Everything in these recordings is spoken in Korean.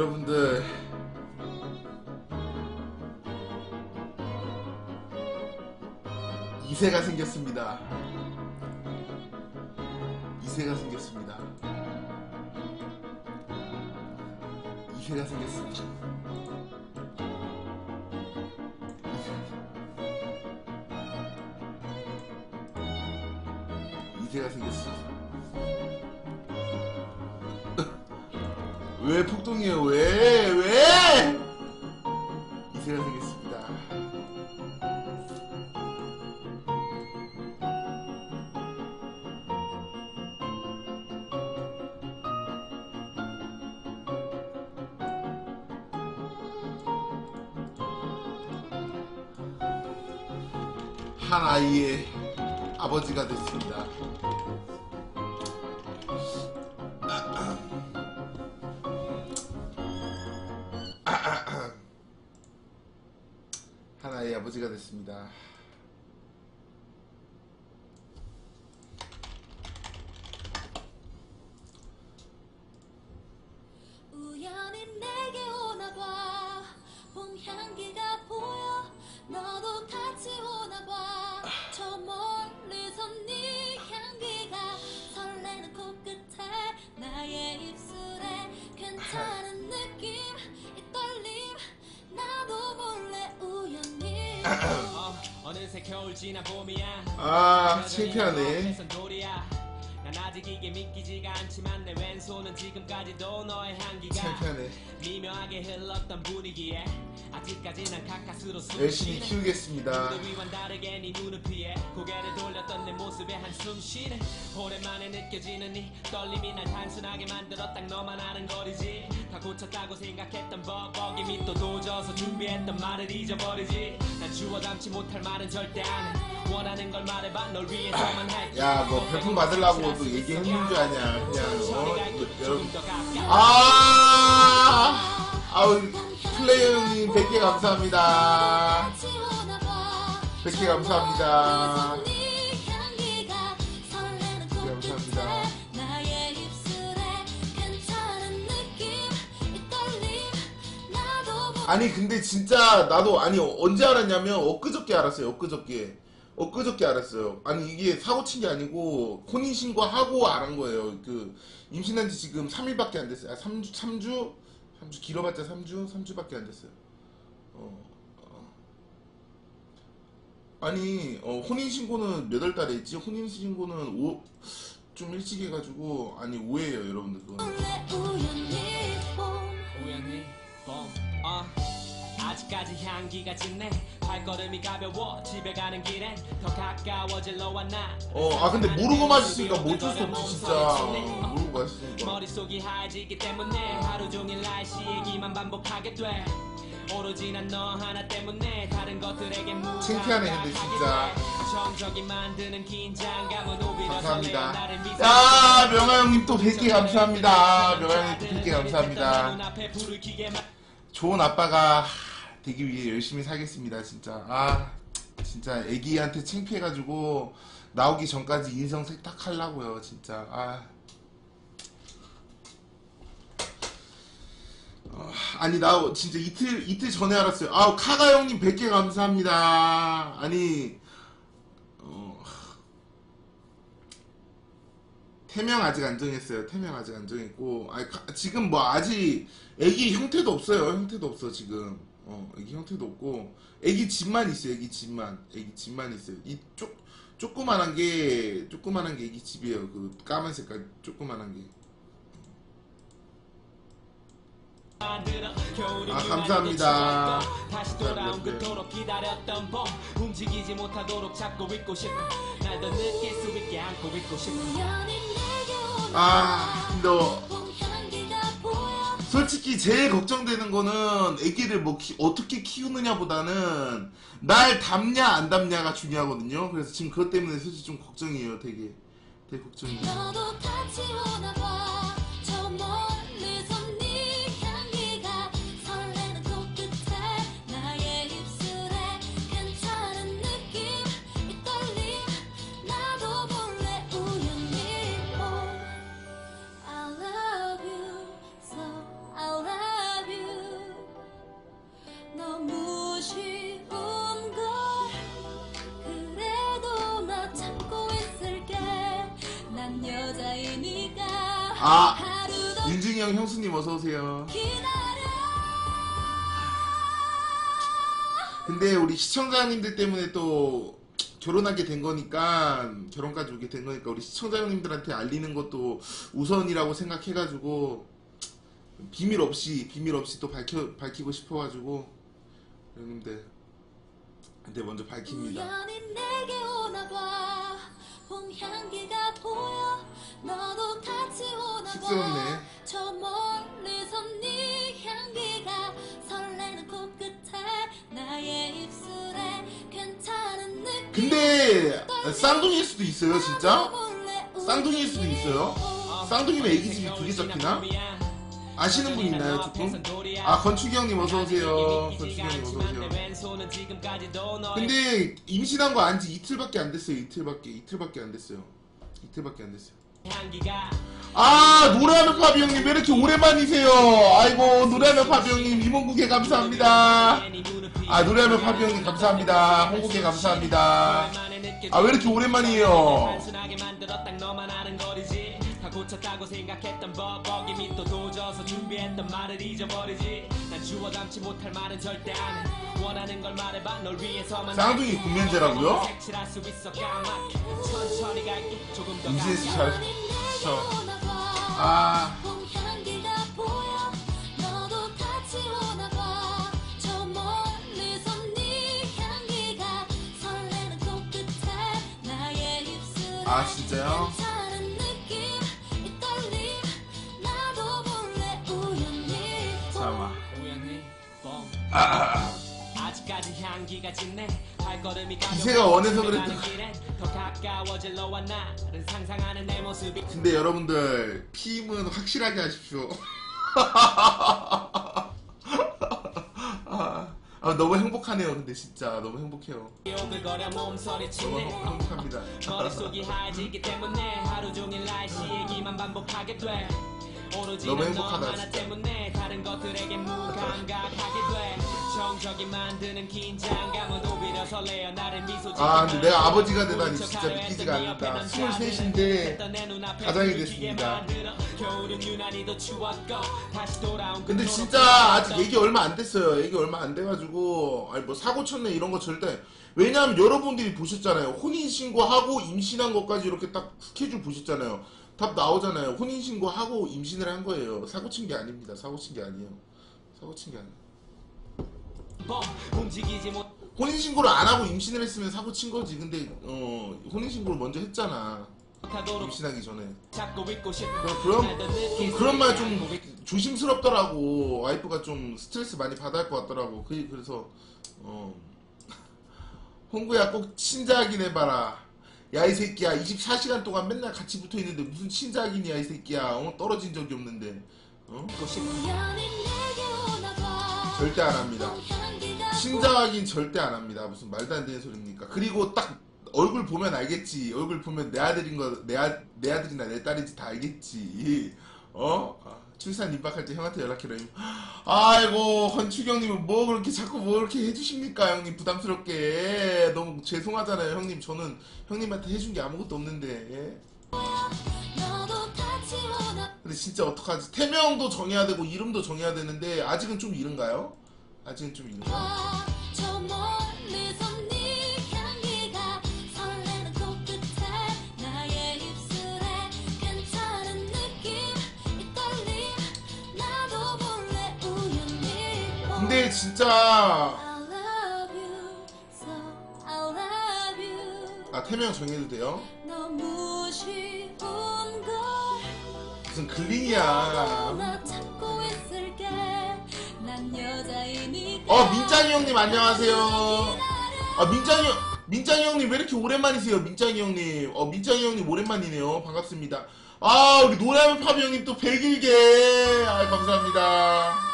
여러분들 이세가 생겼습니다. 이세가 생겼습니다. 이세가 생겼습니다. 이세가 생겼습니다. 왜 폭동이에요? 왜? 왜? 이세가 생겼습니다. 한 아이의 아버지가 됐습니다. 아, 창피하네. 이게 믿기지가 않지만 내 왼손은 지금까지도 너의 향기가 창피하네. 미묘하게 흘렀던 분위기에 아직까지 난 가까스로 열심히 키우겠습니다. 위와는 다르게 네 눈을 피해 고개를 돌렸던 내 모습에 한숨 쉬네. 오랜만에 느껴지는 이 떨림이 날 단순하게 만들어 딱 너만 아는 거리지. 다 고쳤다고 생각했던 버벅임이 또 도져서 준비했던 말을 잊어버리지. 난 주워 담지 못할 말은 절대 안해 원하는 걸 말해봐 널 위해서만 할게 야, 뭐 별풍 받으려고 또 얘기했는 줄 아냐. 그냥, 어, 여러분. 아 아, 아우, 플레이어 형님 100개 감사합니다. 같이 오나봐 100개 감사합니다. 네 감사합니다. 아니, 근데 진짜 나도, 아니, 언제 알았냐면, 엊그저께 알았어요, 엊그저께. 엊그저께 알았어요. 아니, 이게 사고 친 게 아니고, 혼인 신고하고 알은 거예요. 그, 임신한 지 지금 3일밖에 안 됐어요. 아, 3주, 3주? 3주, 길어봤자 3주? 3주밖에 안 됐어요. 어, 어. 아니, 어, 혼인 신고는 몇 월 달에 했지? 혼인 신고는 오, 좀 일찍 해가지고, 아니, 오해예요, 여러분들. 그거는. 아직까지 향기가 짙네 발걸음이 가벼워 집에 가는 길엔 더 가까워질 너와 나 어, 아, 근데 모르고 마셨으니까 뭐 어쩔 수 없지, 진짜. 모르고 마셨으니까. 머릿속이 하얘지기 때문에 하루 종일 날씨 얘기만 반복하게 돼 오로지 난 너 하나 때문에 다른 것들에게 창피하네, 근데 진짜. 돼. 정적이 만드는 긴장감은 오히려 감사합니다. 야, 명아 형님 또 100개 감사합니다. 명아 형님 또 100개 감사합니다. 좋은 아빠가 되기 위해 열심히 살겠습니다, 진짜. 아, 진짜 애기한테 창피해가지고 나오기 전까지 인성 세탁하려고요, 진짜. 아. 어, 아니 나 진짜 이틀 이틀 전에 알았어요. 아 카가 형님 100개 감사합니다. 아니 어, 태명 아직 안 정했어요. 태명 아직 안 정했고, 아 지금 뭐 아직 애기 형태도 없어요. 형태도 없어 지금. 어, 애기 형태도 없고, 애기 집만 있어요. 애기 집만, 애기 집만 있어요. 이쪽 조그만한 게 조그만한 게 애기 집이에요. 그 까만 색깔 조그만한 게. 아, 감사합니다. 다시 돌아온. 그토록 기다렸던 봄 움직이지 못하도록 잡고 있고 싶어 날더 느낄 수 있게 안고 있고 싶어 우연히 내게 오나봐 아, 너봄 향기가 보여 솔직히 제일 걱정되는 거는 애기를 뭐 키- 어떻게 키우느냐보다는 날 닮냐 안 닮냐가 중요하거든요. 그래서 지금 그것 때문에 솔직히 좀 걱정이에요. 되게 되게 걱정이에요. 윤중이 형 형수님 어서 오세요. 근데 우리 시청자님들 때문에 또 결혼하게 된 거니까 결혼까지 오게 된 거니까 우리 시청자님들한테 알리는 것도 우선이라고 생각해가지고 비밀 없이 비밀 없이 또 밝혀 밝히고 싶어가지고 형님들 근데 먼저 밝힙니다. 우연히 내게 오나봐 봄향기가 보여 너도 같이 오나봐 쑥스럽네. 저 멀리서 네 향기가 설레는 코끝에 나의 입술에 괜찮은 느낌 근데 쌍둥이일 수도 있어요 진짜? 쌍둥이일 수도 있어요? 쌍둥이면 애기집이 두 개 잡히나? 아시는 분 있나요 조금? 아 건축이 형님 어서 오세요. 건축이 형님 어서 오세요. 근데 임신한 거 안지 이틀밖에 안 됐어요. 이틀밖에 이틀밖에 안 됐어요. 이틀밖에 안 됐어요. 아 노래하는 파비 형님 왜 이렇게 오랜만이세요? 아이고 노래하는 파비 형님 이몽국에 감사합니다. 아 노래하는 파비 형님 감사합니다. 홍국에 감사합니다. 아 왜 이렇게 오랜만이에요? 다 고쳤다고 생각했던 법 어김이 또 도져서 준비했던 말을 잊어버리지. 난 주워 담지 못할 말은 절대 안해. 원하는 걸 말해봐 널 위해서만 쌍둥이 군면제라고요? 가까이. 잘 저. 아. 아. 봄향기 아, 기세가 원해서 그랬다. 근데 여러분들 피임은 확실하게 하십시오. 아, 아, 너무 행복하네요. 근데 진짜 너무 행복해요. 너무 행복합니다. 너무 난 행복하다, 아, 근데 내가 아버지가 되다니 진짜 믿기지가 않는다. 23인데 가장이 됐습니다. 그 근데 진짜 아직 얘기 얼마 안 됐어요. 얘기 얼마 안 돼가지고 아니 뭐 사고 쳤네 이런 거 절대 왜냐하면 여러분들이 보셨잖아요. 혼인 신고하고 임신한 것까지 이렇게 딱 스케줄 보셨잖아요. 답 나오잖아요. 혼인 신고하고 임신을 한 거예요. 사고 친 게 아닙니다. 사고 친 게 아니에요. 사고 친 게 아니에요. bomb. 움직이지 못 혼인 신고를 안 하고 임신을 했으면 사고 친 거지. 근데 어 혼인 신고를 먼저 했잖아. 임신하기 전에. 그럼, 그럼 좀 그런 말 좀 조심스럽더라고. 와이프가 좀 스트레스 많이 받을 것 같더라고. 그 그래서 어 홍구야 꼭 친자하긴 해봐라. 야 이 새끼야 24시간 동안 맨날 같이 붙어 있는데 무슨 친자하긴이야 이 새끼야. 어? 떨어진 적이 없는데. 어? 내게 오나봐 절대 안 합니다. 친자하긴 절대 안 합니다. 무슨 말도 안 되는 소리입니까? 그리고 딱 얼굴 보면 알겠지. 얼굴 보면 내 아들인 거, 내, 아, 내 아들이나 내 딸인지 다 알겠지. 어? 아, 출산 임박할 때 형한테 연락해라. 아이고, 건축형님은 뭐 그렇게 자꾸 뭐 그렇게 해주십니까, 형님? 부담스럽게. 너무 죄송하잖아요, 형님. 저는 형님한테 해준 게 아무것도 없는데. 근데 진짜 어떡하지? 태명도 정해야 되고, 이름도 정해야 되는데, 아직은 좀 이른가요? 아직은 좀 이른가요? 진짜. 아 태명 정해도 돼요? 무슨 글링이야. 어 민짱이 형님 안녕하세요. 아 민짱이 형 민짱이 형님 왜 이렇게 오랜만이세요? 민짱이 형님. 어 민짱이 형님 오랜만이네요. 반갑습니다. 아 우리 노래하면 파비 형님 또 100일게. 아 감사합니다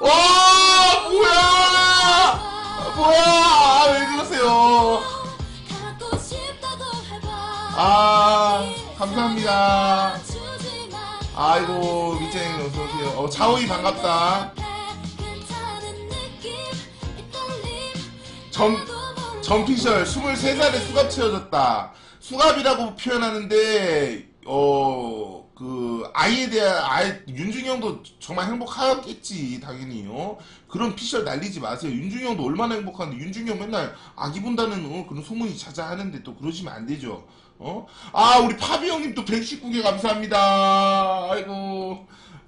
와 뭐야? 아, 뭐야? 아, 왜 그러세요? 아 감사합니다. 아이고 형님 어서오세요. 어 자오이 반갑다. 괜찮은 느낌 이 떨림 점 나도 몰래 전피셜 23살에 수갑 채워졌다. 수갑이라고 표현하는데 어 그 아이에 대한 아이 윤중이 형도 정말 행복하겠지 당연히 어 그런 피셜 날리지 마세요. 윤중이 형도 얼마나 행복한데 윤중이 형 맨날 아기 본다는 어, 그런 소문이 자자하는데 또 그러시면 안 되죠. 어 아 우리 파비 형님 또 119개 감사합니다. 아이고.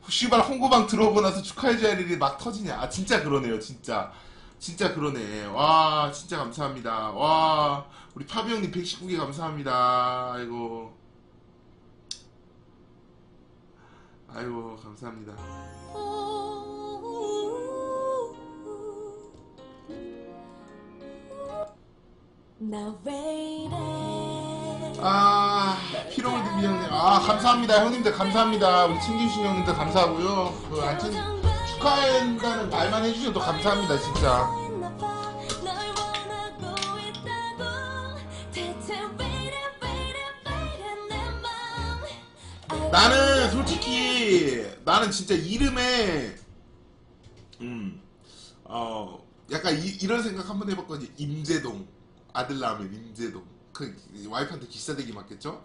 씨발 홍보방 들어오고 나서 축하해줘야 할 일이 막 터지냐. 아 진짜 그러네요 진짜. 진짜 그러네. 와 진짜 감사합니다. 와 우리 파비 형님 119개 감사합니다. 아이고 아이고 감사합니다. 아 피로울 준비 형님 아 감사합니다. 형님들 감사합니다. 우리 챙겨주신 형님들 감사하고요. 그안 챙 축하한다는 말만 해주셔도 감사합니다 진짜 나는 솔직히 나는 진짜 이름에 음어 약간 이, 이런 생각 한번 해봤거든요. 임재동. 아들 낳으면 임재동. 그 와이프한테 기싸대기 맞겠죠?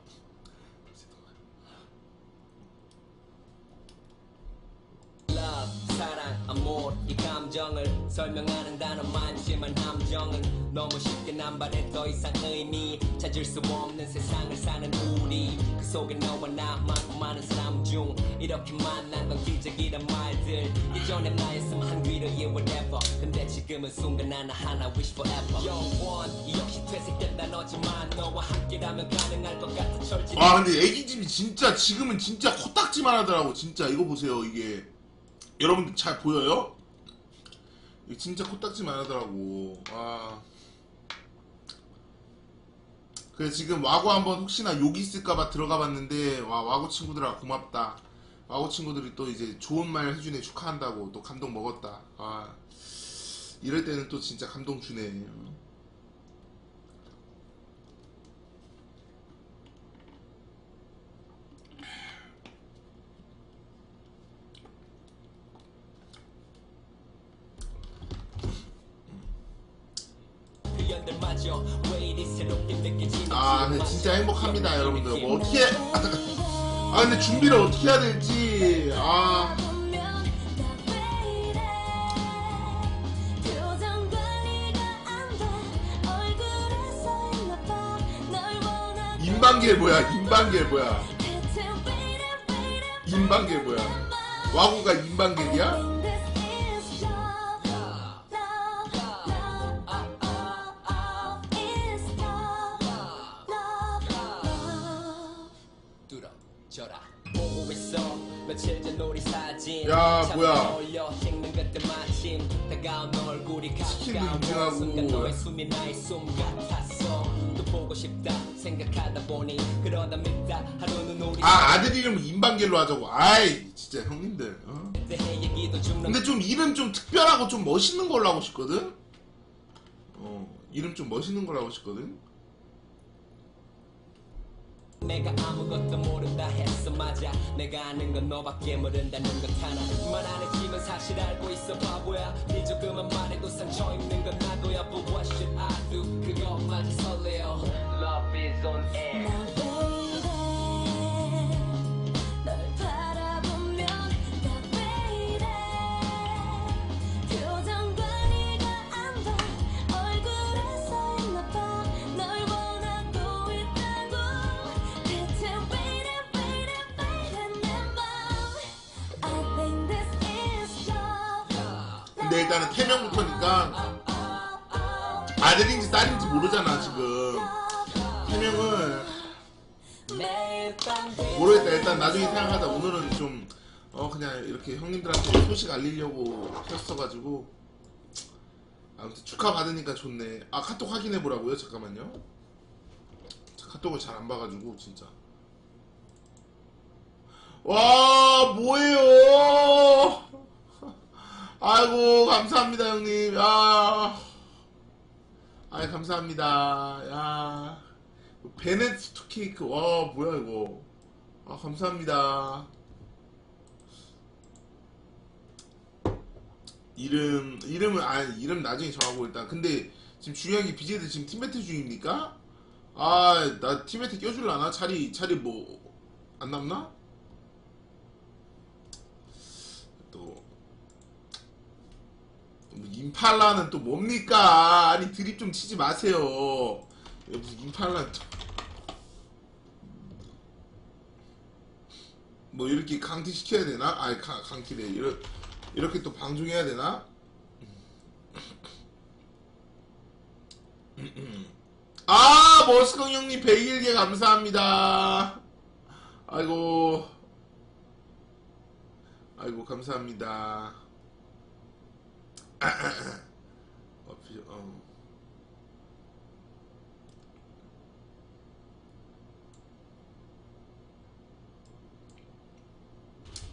사랑 아모르 이 감정을 설명하는 단어만지만 함정은 너무 쉽게 남발해 더 이상 의미 찾을 수 없는 세상을 사는 우리. 그 속에 너와 나 많고 많은 사람 중 이렇게 건 기적이란 말들. 예전에 나였으면 한 귀로 yeah whatever. 근데 지금은 순간 하나하나 wish forever. 영원 역시 퇴색된 단어지만 너와 함께라면 가능할 것 같아 철지 와 근데 애기집이 진짜 지금은 진짜 코딱지만 하더라고. 진짜 이거 보세요 이게. 여러분들 잘 보여요? 진짜 코딱지만 하더라고. 와. 그래 지금 와고 한번 혹시나 욕 있을까봐 들어가 봤는데 와 와고 친구들아 고맙다. 와고 친구들이 또 이제 좋은 말 해주네. 축하한다고 또 감동 먹었다. 아 이럴 때는 또 진짜 감동 주네 그 연들마저 왜 이리 새롭게 느껴지는지 아, 근데 진짜 행복합니다, 여러분들. 뭐 어떻게 아, 근데 준비를 어떻게 해야 될지 아, 인방계 뭐야? 인방계 뭐야? 인방계 뭐야? 와구가 인방계야? 믿다 하루는 우리 아, 아들 이름 인방계로 하자고. 아이, 진짜 형님들. 어? 근데 좀 이름 좀 특별하고 좀 멋있는 걸로 하고 싶거든? 어, 이름 좀 멋있는 걸로 하고 싶거든? 내가 아무것도 모른다 했어 맞아. 내가 아는 건 너밖에 모른다는 것 하나. 말안 했지만 사실 알고 있어 바보야. 네 조금만 말해도 상처 입는 건 나도야. But what should I do? 그것마저 설레어. Love is on air 근데 일단은 태명부터니까 아들인지 딸인지 모르잖아, 지금. 태명은 모르겠다. 일단 나중에 생각하자. 오늘은 좀, 어, 그냥 이렇게 형님들한테 소식 알리려고 켰어가지고. 아무튼 축하 받으니까 좋네. 아, 카톡 확인해 보라고요? 잠깐만요. 카톡을 잘 안 봐가지고, 진짜. 와, 뭐예요? 아이고, 감사합니다, 형님. 야. 아이, 감사합니다. 야. 베네트 케이크 와 뭐야 이거 아 감사합니다 이름 이름은 아 이름 나중에 정하고 일단 근데 지금 중요한 게 BJ들 지금 팀매트 중입니까? 아 나 팀매트 껴줄라나 자리 자리 뭐 안 남나? 임팔라는 또 뭡니까? 아니 드립 좀 치지 마세요. 무슨 임팔라 또. 뭐 이렇게 강퇴 시켜야 되나? 아니 강, 강퇴래. 이렇게 이렇게 또 방송해야 되나? 아 머스컹 형님 101개 감사합니다. 아이고 아이고 감사합니다. 어.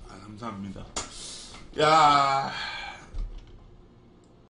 아 감사합니다. 야